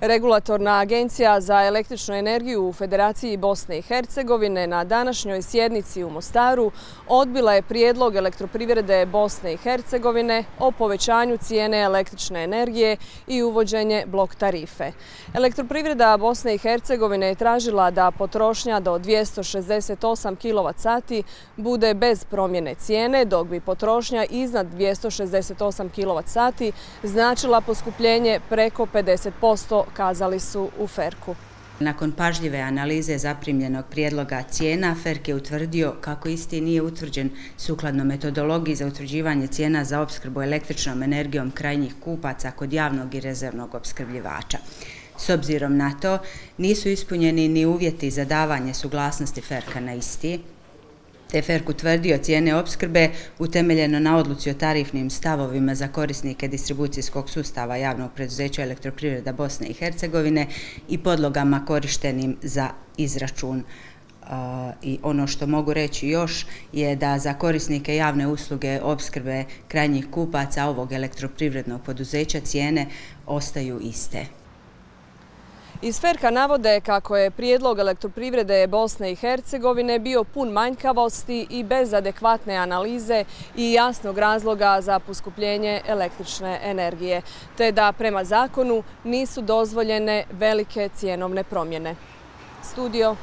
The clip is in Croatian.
Regulatorna agencija za električnu energiju u Federaciji Bosne i Hercegovine na današnjoj sjednici u Mostaru odbila je prijedlog elektroprivrede Bosne i Hercegovine o povećanju cijene električne energije i uvođenje blok tarife. Elektroprivreda Bosne i Hercegovine je tražila da potrošnja do 268 kWh bude bez promjene cijene, dok bi potrošnja iznad 268 kWh značila poskupljenje preko 50% kazali su u Ferku. Nakon pažljive analize zaprimljenog prijedloga cijena, Ferk je utvrdio kako isti nije utvrđen sukladno metodologiji za utvrđivanje cijena za opskrbu električnom energijom krajnjih kupaca kod javnog i rezervnog opskrbljivača. S obzirom na to, nisu ispunjeni ni uvjeti za davanje suglasnosti Ferka na isti, te Ferk utvrdio cijene opskrbe utemeljeno na odluci o tarifnim stavovima za korisnike distribucijskog sustava javnog preduzeća elektroprivreda Bosne i Hercegovine i podlogama korištenim za izračun i ono što mogu reći još je da za korisnike javne usluge opskrbe krajnjih kupaca ovog elektroprivrednog poduzeća cijene ostaju iste. Iz Ferka navode kako je prijedlog elektroprivrede Bosne i Hercegovine bio pun manjkavosti i bez adekvatne analize i jasnog razloga za poskupljenje električne energije, te da prema zakonu nisu dozvoljene velike cijenovne promjene. Studio